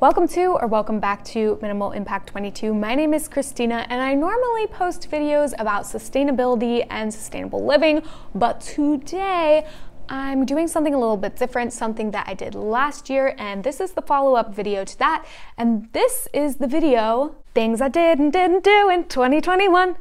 Welcome to or welcome back to Minimal Impact 22. My name is Christina and I normally post videos about sustainability and sustainable living, but today I'm doing something a little bit different, something that I did last year, and this is the follow-up video to that. And this is the video, things I did and didn't do in 2021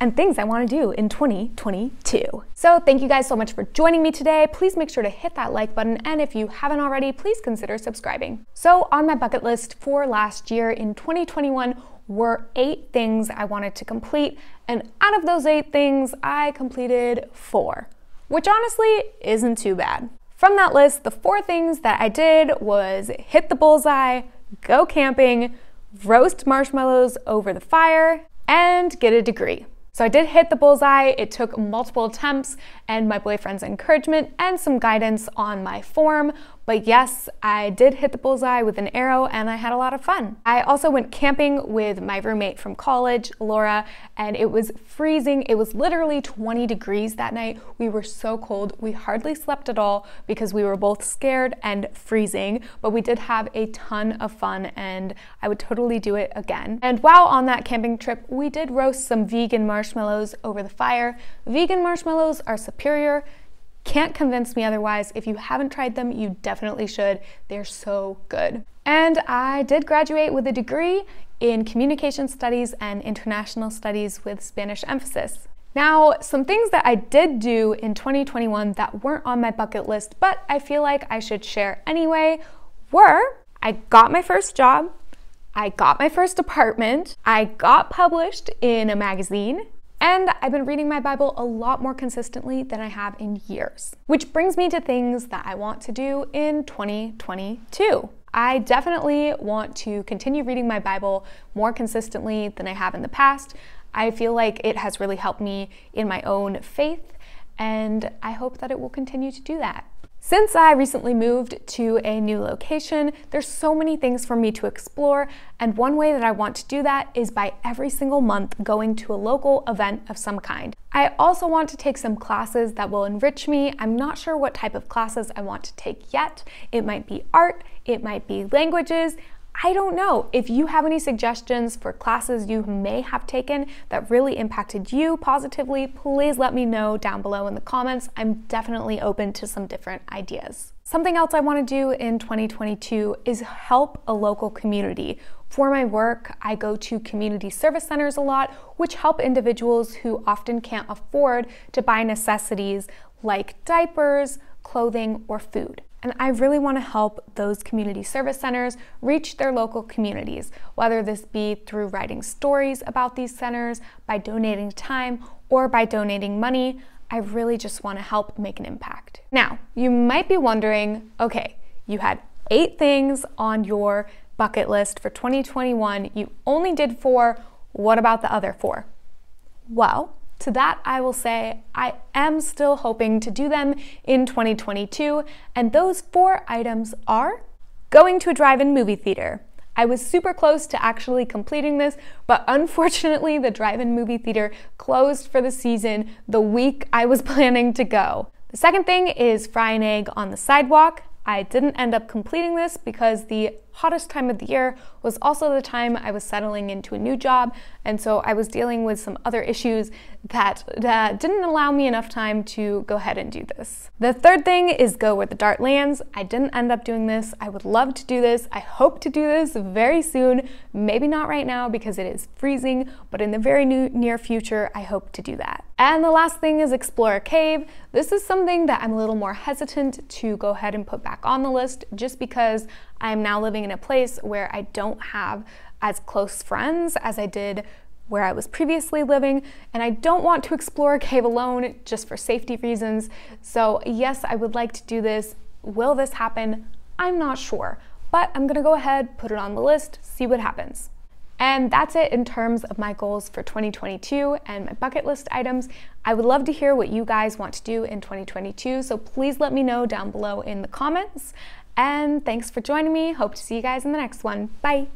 and things I want to do in 2022. So thank you guys so much for joining me today. Please make sure to hit that like button and if you haven't already, please consider subscribing. So on my bucket list for last year in 2021 were eight things I wanted to complete and out of those eight things, I completed four, which honestly isn't too bad. From that list, the four things that I did was hit the bullseye, go camping, roast marshmallows over the fire, and get a degree. So I did hit the bullseye. It took multiple attempts and my boyfriend's encouragement and some guidance on my form, but yes, I did hit the bullseye with an arrow and I had a lot of fun. I also went camping with my roommate from college, Laura, and it was freezing. It was literally 20 degrees that night. We were so cold. We hardly slept at all because we were both scared and freezing, but we did have a ton of fun and I would totally do it again. And while on that camping trip, we did roast some vegan marshmallows over the fire. Vegan marshmallows are superior can't convince me otherwise. If you haven't tried them, you definitely should. They're so good. And I did graduate with a degree in communication studies and international studies with Spanish emphasis. Now, some things that I did do in 2021 that weren't on my bucket list, but I feel like I should share anyway, were I got my first job, I got my first apartment, I got published in a magazine, and I've been reading my Bible a lot more consistently than I have in years. Which brings me to things that I want to do in 2022. I definitely want to continue reading my Bible more consistently than I have in the past. I feel like it has really helped me in my own faith, and I hope that it will continue to do that. Since I recently moved to a new location, there's so many things for me to explore, and one way that I want to do that is by every single month going to a local event of some kind. I also want to take some classes that will enrich me. I'm not sure what type of classes I want to take yet. It might be art, it might be languages, I don't know. If you have any suggestions for classes you may have taken that really impacted you positively, please let me know down below in the comments. I'm definitely open to some different ideas. Something else I want to do in 2022 is help a local community. For my work, I go to community service centers a lot, which help individuals who often can't afford to buy necessities like diapers, clothing, or food. And I really want to help those community service centers reach their local communities, whether this be through writing stories about these centers, by donating time, or by donating money. I really just want to help make an impact. Now, you might be wondering okay, you had eight things on your bucket list for 2021, you only did four. What about the other four? Well, to that, I will say I am still hoping to do them in 2022, and those four items are going to a drive in movie theater. I was super close to actually completing this, but unfortunately, the drive in movie theater closed for the season the week I was planning to go. The second thing is fry an egg on the sidewalk. I didn't end up completing this because the hottest time of the year was also the time I was settling into a new job, and so I was dealing with some other issues that, that didn't allow me enough time to go ahead and do this. The third thing is go where the dart lands. I didn't end up doing this. I would love to do this. I hope to do this very soon. Maybe not right now because it is freezing, but in the very near future, I hope to do that. And the last thing is explore a cave. This is something that I'm a little more hesitant to go ahead and put back on the list just because I'm now living in a place where I don't have as close friends as I did where I was previously living, and I don't want to explore a cave alone just for safety reasons. So, yes, I would like to do this. Will this happen? I'm not sure, but I'm gonna go ahead, put it on the list, see what happens. And that's it in terms of my goals for 2022 and my bucket list items. I would love to hear what you guys want to do in 2022, so please let me know down below in the comments. And thanks for joining me. Hope to see you guys in the next one. Bye.